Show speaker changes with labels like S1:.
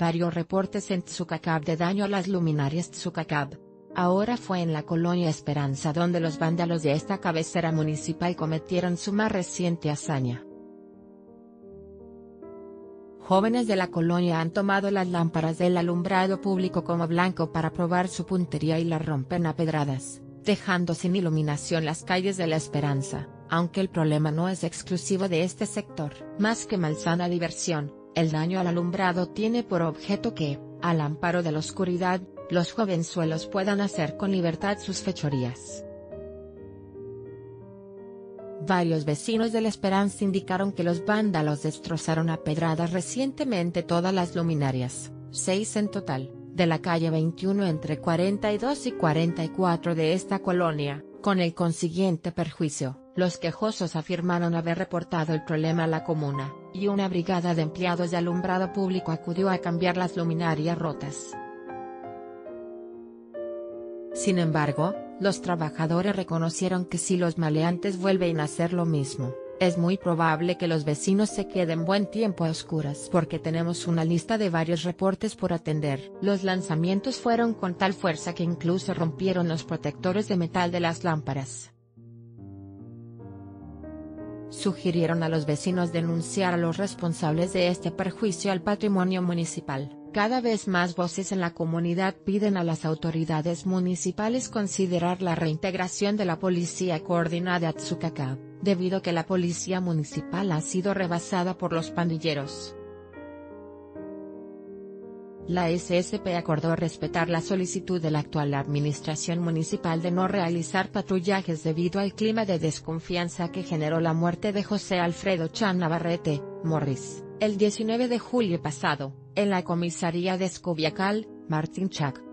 S1: varios reportes en Tsukakab de daño a las luminarias Tsukakab. Ahora fue en la colonia Esperanza donde los vándalos de esta cabecera municipal cometieron su más reciente hazaña. Jóvenes de la colonia han tomado las lámparas del alumbrado público como blanco para probar su puntería y las rompen a pedradas, dejando sin iluminación las calles de la Esperanza, aunque el problema no es exclusivo de este sector. Más que malsana diversión, el daño al alumbrado tiene por objeto que, al amparo de la oscuridad, los jovenzuelos puedan hacer con libertad sus fechorías. Varios vecinos de La Esperanza indicaron que los vándalos destrozaron a pedradas recientemente todas las luminarias, seis en total, de la calle 21 entre 42 y 44 de esta colonia, con el consiguiente perjuicio. Los quejosos afirmaron haber reportado el problema a la comuna, y una brigada de empleados de alumbrado público acudió a cambiar las luminarias rotas. Sin embargo, los trabajadores reconocieron que si los maleantes vuelven a hacer lo mismo, es muy probable que los vecinos se queden buen tiempo a oscuras porque tenemos una lista de varios reportes por atender. Los lanzamientos fueron con tal fuerza que incluso rompieron los protectores de metal de las lámparas. Sugirieron a los vecinos denunciar a los responsables de este perjuicio al patrimonio municipal. Cada vez más voces en la comunidad piden a las autoridades municipales considerar la reintegración de la policía coordinada a Tsukaka, debido a que la policía municipal ha sido rebasada por los pandilleros. La SSP acordó respetar la solicitud de la actual administración municipal de no realizar patrullajes debido al clima de desconfianza que generó la muerte de José Alfredo Chan Navarrete, Morris, el 19 de julio pasado, en la comisaría de Escobiacal, Martin Chak.